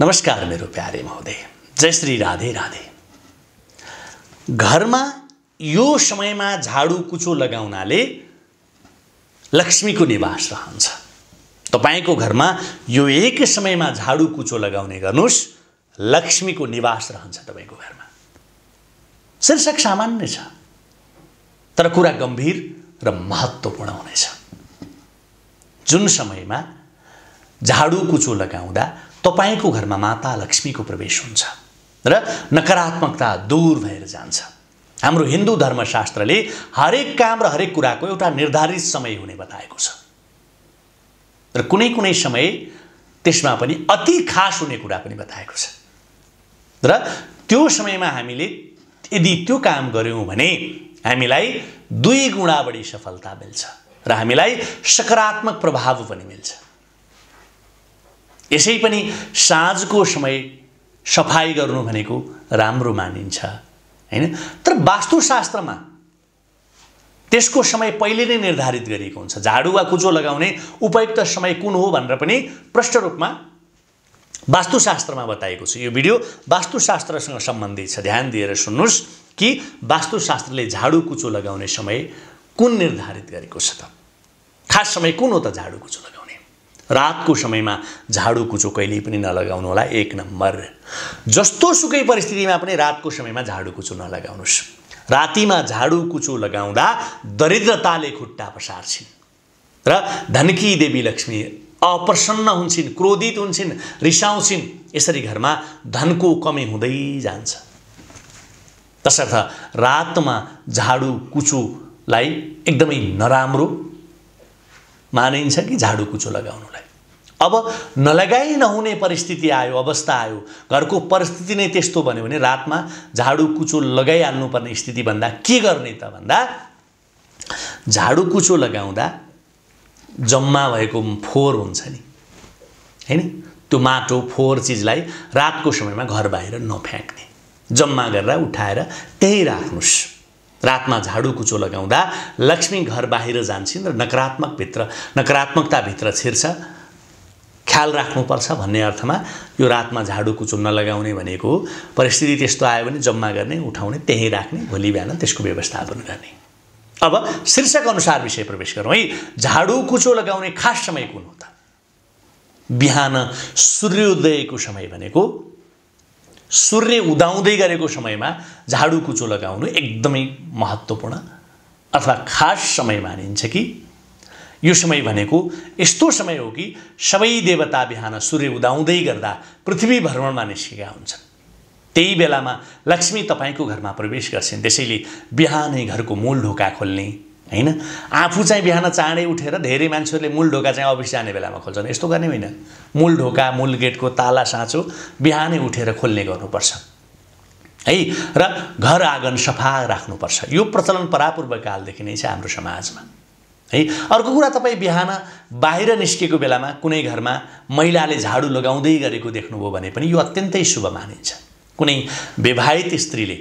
नमस्कार मेरो प्यारे महोदय। जय श्री राधे राधे। घरमा यो समयमा झाडु कुचो लगाउनाले लक्ष्मीको निवास रहन्छ। तपाईँको घरमा यो एक समयमा झाडु कुचो लगाउने गर्नुहोस् लक्ष्मीको निवास रहन्छ तपाईँको घरमा। शीर्षक सामान्य छ तर कुरा गम्भीर र महत्त्वपूर्ण हुनेछ। जुन समयमा झाडु कुचो लगाउँदा तपाईँको घरमा माता लक्ष्मीको प्रवेश हुन्छ र नकारात्मकता दूर भएर जान्छ। हाम्रो हिन्दू धर्मशास्त्रले हरेक काम र हरेक कुराको एउटा निर्धारित समय हुने बताएको छ। र कुनै कुनै समय त्यसमा पनि अति खास हुने कुरा पनि बताएको छ। र त्यो समयमा हामीले यदि त्यो काम गऱ्यौँ भने हामीलाई दुई गुणा बढी सफलता मिल्छ। र हामीलाई सकारात्मक प्रभाव पनि मिल्छ। यसै पनि साँझको समय सफाइ गर्नु भनेको राम्रो मानिन्छ होइन? तर वास्तुशास्त्रमा त्यसको समय पहिले नै निर्धारित गरिएको हुन्छ। झाडु वा कुचो लगाउने उपयुक्त समय कुन हो भनेर पनि प्रष्ट रूपमा वास्तुशास्त्रमा बताएको छ। यो भिडियो वास्तुशास्त्रसँग सम्बन्धित छ। ध्यान दिएर सुन्नुहोस् कि वास्तुशास्त्रले झाडु कुचो लगाउने समय कुन निर्धारित गरेको छ त? खास समय कुन हो त झाडु कुचो रातको समयमा झाडु कुचो कहिल्यै पनि नलगाउनु होला एक नम्बर। जस्तो सुकै परिस्थितिमा पनि रातको समयमा झाडु कुचो नलगाउनुहोस्। रातिमा झाडु कुचो लगाउँदा दरिद्रताले खुट्टा पसार्छिन् र धनकी देवी लक्ष्मी अप्रसन्न हुन्छन् क्रोधित हुन्छन् रिसाउँछिन् यसरी घरमा धनको कमी हुँदै जान्छ। तसर्थ रातमा झाडु कुचोलाई एकदमै नराम्रो मानिन्छ कि झाडु कुचो लगाउनुलाई। अब नलगाइ नहुने परिस्थिति आयो अवस्था आयो घरको परिस्थिति नै त्यस्तो भन्यो भने रातमा झाडु कुचो लगाइहाल्नुपर्ने स्थिति भन्दा के गर्ने त भन्दा झाडु कुचो लगाउँदा जम्मा भएको फोहोर हुन्छ नि। होइन? त्यो माटो फोहोर चिजलाई रातको समयमा घर बाहिर नफ्याँक्ने। जम्मा गरेर उठाएर त्यही राख्नुहोस् रातमा झाडु कुचो लगाउँदा लक्ष्मी घर बाहिर जान्छन् र नकारात्मकभित्र नकारात्मकताभित्र छिर्छ। ख्याल राख्नुपर्छ भन्ने अर्थमा यो रातमा झाडु कुचो नलगाउने भनेको परिस्थिति त्यस्तो आयो भने जम्मा गर्ने उठाउने त्यहीँ राख्ने भोलि बिहान त्यसको व्यवस्थापन गर्ने। अब शीर्षक अनुसार विषय प्रवेश गरौँ है। झाडु कुचो लगाउने खास समय कुन हो त? बिहान सूर्योदयको समय भनेको सूर्य उदाउँदै गरेको समयमा झाडु कुचो लगाउनु एकदमै महत्त्वपूर्ण अथवा खास समय मानिन्छ कि? यो समय भनेको यस्तो समय हो कि सबै देवता बिहान सूर्य उदाउँदै गर्दा पृथ्वी भ्रमणमा निस्केका हुन्छन्। त्यही बेलामा लक्ष्मी तपाईँको घरमा प्रवेश गर्छन् त्यसैले बिहानै घरको मूल ढोका खोल्ने होइन? आफू चाहिँ बिहान चाँडै उठेर धेरै मान्छेहरूले मूल ढोका चाहिँ अफिस जाने बेलामा खोल्छन्। यस्तो गर्ने होइन। मूल ढोका मूल गेटको ताला साँचो बिहानै उठेर खोल्ने गर्नुपर्छ। है? र घर आँगन सफा राख्नुपर्छ। यो प्रचलन परापूर्व कालदेखि नै छ हाम्रो समाजमा। है? अर्को कुरा तपाईँ बिहान बाहिर निस्केको बेलामा कुनै घरमा महिलाले झाडु लगाउँदै गरेको देख्नुभयो भने पनि यो अत्यन्तै शुभ मानिन्छ। कुनै विवाहित स्त्रीले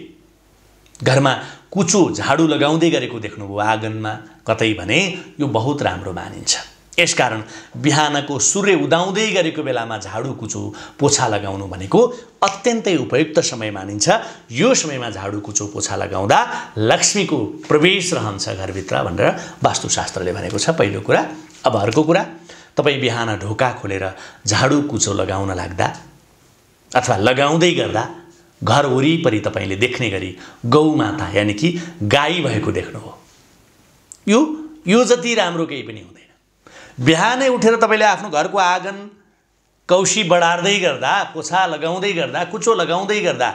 घरमा कुचो झाडु लगाउँदै गरेको देख्नुभयो आँगनमा। कतै भने यो बहुत राम्रो मानिन्छ। यसकारण बिहानको सूर्य उदाउँदै गरेको बेलामा झाडु कुचो पोछा लगाउनु भनेको अत्यन्तै उपयुक्त समय मानिन्छ। यो समयमा झाडु कुचो पोछा लगाउँदा लक्ष्मीको प्रवेश रहन्छ घरभित्र भनेर वास्तुशास्त्रले भनेको छ। पहिलो कुरा। अब अर्को कुरा। तपाईँ बिहान ढोका खोलेर झाडु कुचो लगाउन लाग्दा अथवा लगाउँदै गर्दा घर वरिपरि तपाईँले देख्ने गरी गौमाता यानि कि गाई भएको देख्नुभयो यो यो जति राम्रो केही पनि हुँदैन। बिहानै उठेर तपाईँले आफ्नो घरको आँगन कौसी बढार्दै गर्दा पोछा लगाउँदै गर्दा कुचो लगाउँदै गर्दा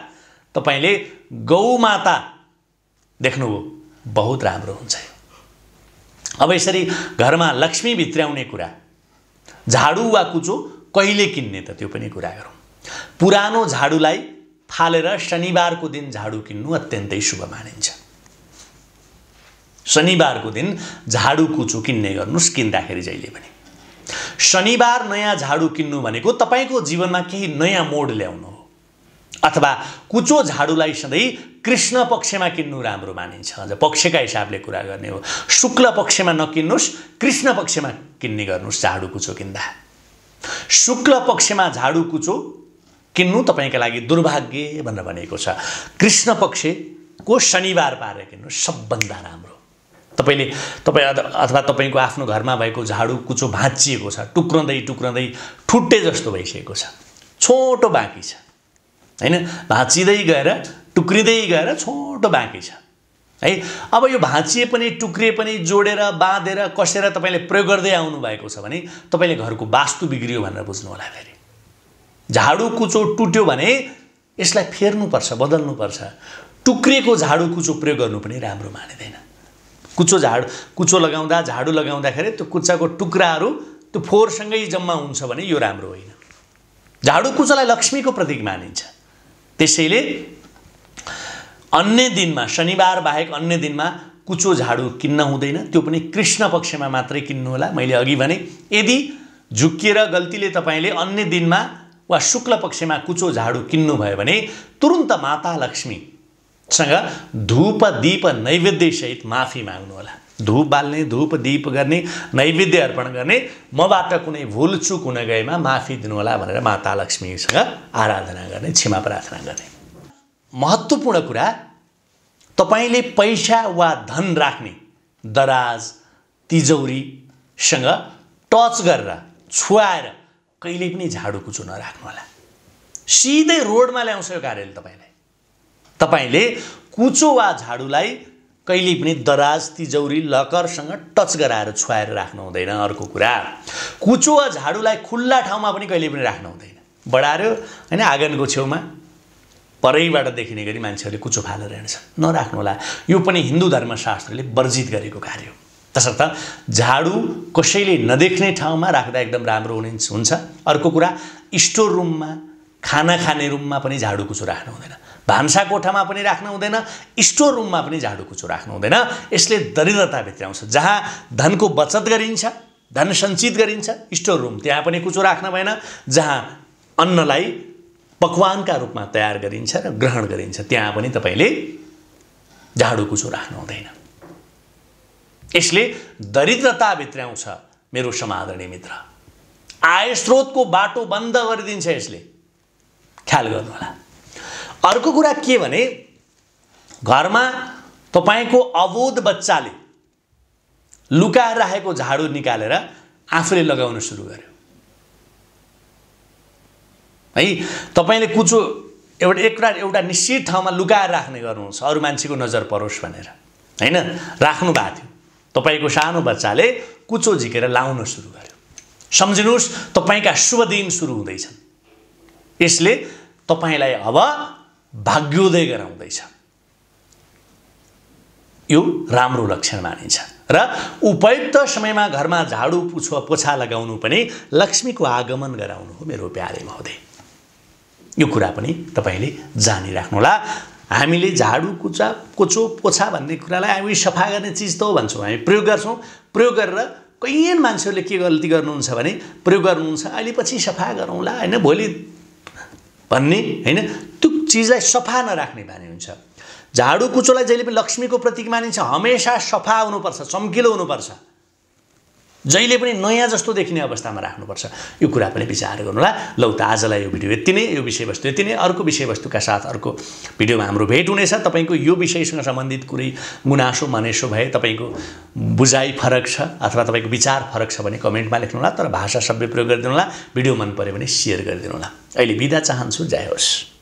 तपाईँले गौमाता देख्नुभयो बहुत राम्रो हुन्छ अब यसरी घरमा लक्ष्मी भित्र्याउने कुरा झाडु वा कुचो कहिले किन्ने त त्यो पनि कुरा गरौँ। पुरानो झाडुलाई फालेर शनिबारको दिन झाडु किन्नु अत्यन्तै शुभ मानिन्छ। शनिबारको दिन झाडु कुचो किन्ने गर्नुहोस् किन्दाखेरि जहिले पनि। शनिबार नयाँ झाडु किन्नु भनेको तपाईँको जीवनमा केही नयाँ मोड ल्याउनु हो। अथवा कुचो झाडुलाई सधैँ कृष्ण पक्षमा किन्नु राम्रो मानिन्छ। अझ पक्षका हिसाबले कुरा गर्ने हो। शुक्ल पक्षमा नकिन्नुहोस् कृष्ण पक्षमा किन्ने गर्नुहोस् झाडु कुचो किन्दा। शुक्ल पक्षमा झाडु कुचो किन्नु तपाईँका लागि दुर्भाग्य भनेर भनेको छ। कृष्ण पक्षको शनिबार पारेर किन्नु सबभन्दा राम्रो? तपाईँले तपाईँ अथवा तपाईँको आफ्नो घरमा भएको झाडु कुचो भाँचिएको छ टुक्रँदै टुक्रँदै ठुट्टे जस्तो भइसकेको छ। छोटो बाँकी छ। होइन? भाँचिँदै गएर टुक्रिँदै गएर छोटो बाँकी छ। है? अब यो भाँचिए पनि टुक्रिए पनि जोडेर बाँधेर कसेर तपाईँले प्रयोग गर्दै आउनु भएको छ भने तपाईँले घरको वास्तु बिग्रियो भनेर बुझ्नु होला फेरि। झाडु कुचो टुट्यो भने यसलाई फेर्नुपर्छ बदल्नुपर्छ। टुक्रिएको झाडु कुचो प्रयोग गर्नु पनि राम्रो मानिँदैन। कुचो झाडु कुचो लगाउँदा झाडु लगाउँदाखेरि त्यो कुच्चाको टुक्राहरू त्यो फोहोरसँगै जम्मा हुन्छ भने यो राम्रो होइन। झाडु कुचोलाई लक्ष्मीको प्रतीक मानिन्छ। त्यसैले अन्य दिनमा शनिबार बाहेक अन्य दिनमा कुचो झाडु किन्न हुँदैन। त्यो पनि कृष्ण पक्षमा मात्रै किन्नु होला। मैले अघि भने यदि झुक्किएर गल्तीले तपाईँले अन्य दिनमा वा शुक्ल पक्षमा कुचो झाडु किन्नुभयो भने तुरुन्त माता लक्ष्मीसँग धूप दीप नैवेद्यसहित माफी माग्नुहोला धुप बाल्ने धुप दीप गर्ने नैवेद्य अर्पण गर्ने मबाट कुनै भुलचुक हुन गएमा माफी दिनुहोला भनेर माता लक्ष्मीसँग आराधना गर्ने क्षमा प्रार्थना गर्ने। महत्त्वपूर्ण कुरा तपाईँले पैसा वा धन राख्ने दराज तिजौरीसँग टच गरेर छुवाएर कहिले पनि झाडु कुचो नराख्नु होला। सिधै रोडमा ल्याउँछ यो कार्यले तपाईँलाई। तपाईँले कुचो वा झाडुलाई कहिले पनि दराज तिजौरी लकरसँग टच गराएर छुवाएर राख्नु हुँदैन अर्को कुरा। कुचो वा झाडुलाई खुल्ला ठाउँमा पनि कहिले पनि राख्नु हुँदैन। बढाएर होइन आँगनको छेउमा परैबाट देखिने गरी मान्छेहरूले कुचो फालेर हिँड्छ नराख्नु होला। यो पनि हिन्दू धर्मशास्त्रले वर्जित गरेको कार्य हो। तसर्थ झाडु कसैले नदेख्ने ठाउँमा राख्दा एकदम राम्रो हुने हुन्छ। अर्को कुरा स्टोर रुममा खाना खाने रुममा पनि झाडु कुचो राख्नु हुँदैन। भान्सा कोठामा पनि राख्नु हुँदैन स्टोर रुममा पनि झाडु कुचो राख्नु हुँदैन। यसले दरिद्रता भित्राउँछ। जहाँ धनको बचत गरिन्छ धन सञ्चित गरिन्छ स्टोर रुम त्यहाँ पनि कुचो राख्न भएन। जहाँ अन्नलाई पकवानका रूपमा तयार गरिन्छ र ग्रहण गरिन्छ त्यहाँ पनि तपाईँले झाडु कुचो राख्नु हुँदैन। यसले दरिद्रता भित्राउँछ मेरो समादरणीय मित्र। आय स्रोतको बाटो बन्द गरिदिन्छ यसले। ख्याल गर्नुहोला। अर्को कुरा के भने घरमा तपाईँको अबोध बच्चाले लुकाएर राखेको झाडु निकालेर आफूले लगाउन सुरु गर्यो। है तपाईँले कुचो एउटा एउटा एउटा निश्चित ठाउँमा लुकाएर राख्ने गर्नुहुन्छ अरू मान्छेको नजर परोस् भनेर। होइन? राख्नु भएको थियो। तपाईँको सानो बच्चाले कुचो झिकेर लाउन सुरु गर्यो। सम्झिनुहोस् तपाईँका शुभ दिन सुरु हुँदैछन्। यसले तपाईँलाई अब भाग्योदय गराउँदैछ। यो राम्रो लक्षण मानिन्छ। र उपयुक्त समयमा घरमा झाडु पुछो पोछा लगाउनु पनि लक्ष्मीको आगमन गराउनु हो मेरो प्यारे महोदय। यो कुरा पनि तपाईँले जानिराख्नुहोला। हामीले झाडु कुचा कोचो पोछा भन्ने कुरालाई हामी सफा गर्ने चिज त हो भन्छौँ। हामी प्रयोग गर्छौँ। प्रयोग गरेर कैयन मान्छेहरूले के गल्ती गर्नुहुन्छ भने प्रयोग गर्नुहुन्छ। अहिले पछि सफा गरौँला होइन? भोलि भन्ने होइन? त्यो चिजलाई सफा नराख्ने बानी हुन्छ। झाडु कुचोलाई जहिले पनि लक्ष्मीको प्रतीक मानिन्छ। हमेसा सफा हुनुपर्छ चम्किलो हुनुपर्छ। जहिले पनि नयाँ जस्तो देखिने अवस्थामा राख्नुपर्छ। यो कुरा पनि विचार गर्नुहोला लौ त आजलाई यो भिडियो यति नै यो विषयवस्तु यति नै। अर्को विषयवस्तुका साथ अर्को भिडियोमा हाम्रो भेट हुनेछ। तपाईँको यो विषयसँग सम्बन्धित कुनै गुनासो मानेसो भए तपाईँको बुझाइ फरक छ अथवा तपाईँको विचार फरक छ भने कमेन्टमा लेख्नुहोला तर भाषा सभ्य प्रयोग गरिदिनु होला भिडियो मन पऱ्यो भने सेयर गरिदिनु होला अहिले बिदा चाहन्छु। जय होस्।